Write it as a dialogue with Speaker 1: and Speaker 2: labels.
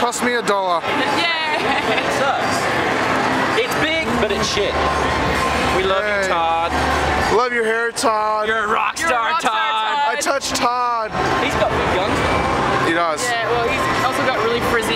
Speaker 1: cost me a dollar. yeah. it sucks. It's big, but it's shit. We love
Speaker 2: hey.
Speaker 1: you, Todd.
Speaker 2: Love your hair, Todd.
Speaker 1: You're a rock
Speaker 3: star, a rock star
Speaker 1: Todd. Todd.
Speaker 2: I touched Todd.
Speaker 1: He's got big guns.
Speaker 2: He does.
Speaker 3: Yeah, well, he's also got really frizzy